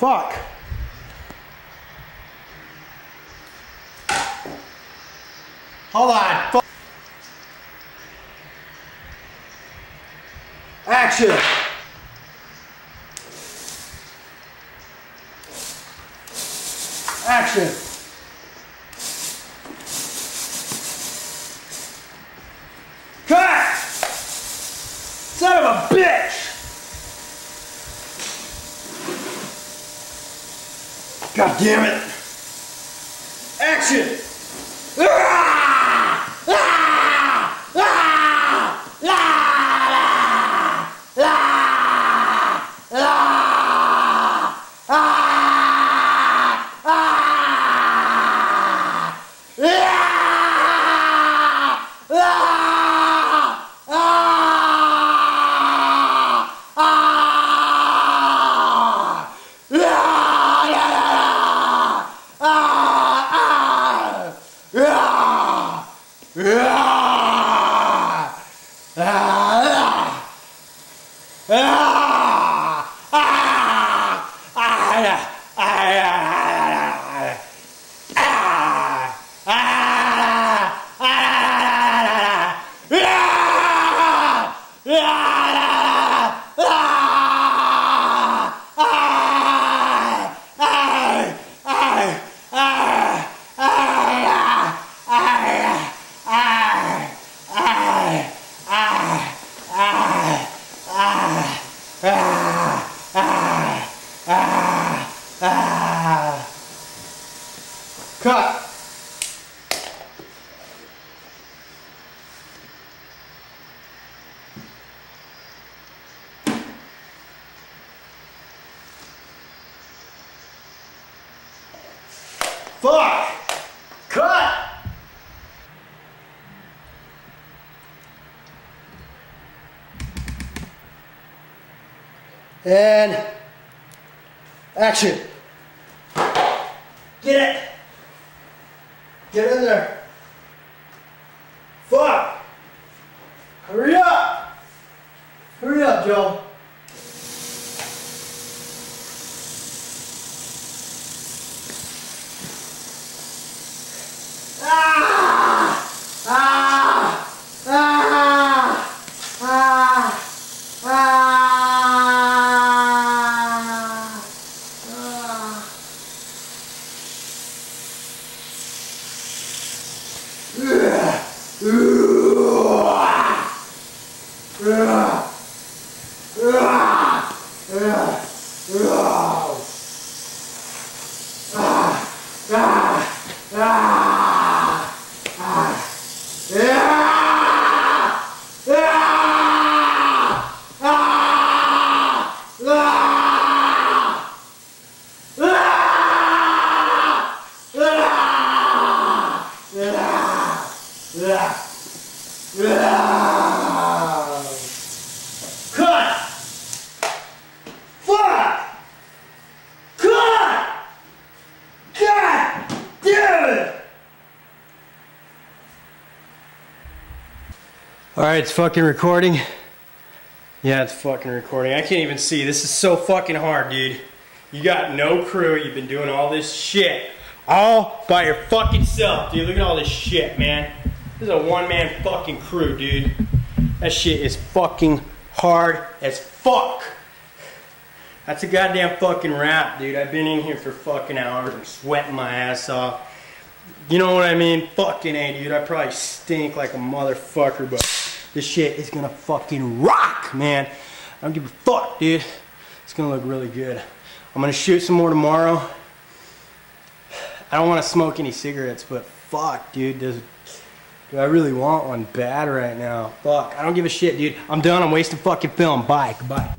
Fuck. Hold on. Fuck. Action. Action. Cut! Son of a bitch! God damn it! Action! And action. Get it. Get in there. Alright, it's fucking recording. Yeah, it's fucking recording. I can't even see. This is so fucking hard, dude. You got no crew. You've been doing all this shit all by your fucking self, dude. Look at all this shit, man. This is a one-man fucking crew, dude. That shit is fucking hard as fuck. That's a goddamn fucking wrap, dude. I've been in here for fucking hours and sweating my ass off. You know what I mean? Fucking A, dude. I probably stink like a motherfucker, but this shit is gonna fucking rock, man. I don't give a fuck, dude. It's gonna look really good. I'm gonna shoot some more tomorrow. I don't want to smoke any cigarettes, but fuck, dude. Does, do I really want one bad right now? Fuck. I don't give a shit, dude. I'm done. I'm wasting fucking film. Bye. Goodbye.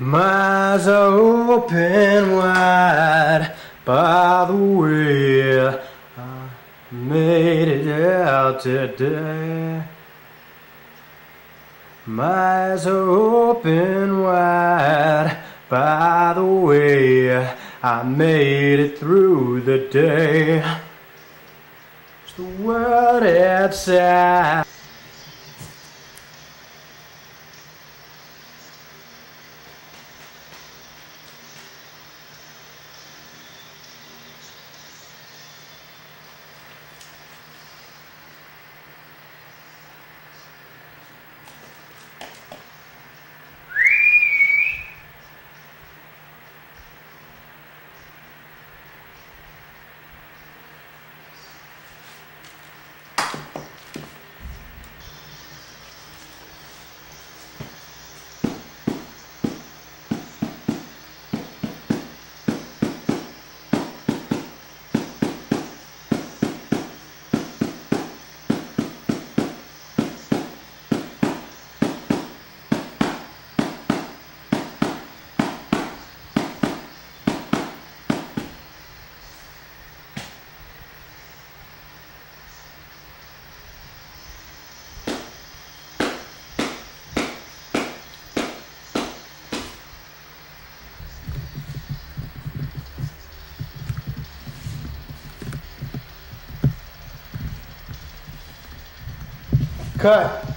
My eyes are open wide by the way I made it out today. My eyes are open wide by the way I made it through the day. It's the world outside. Cut.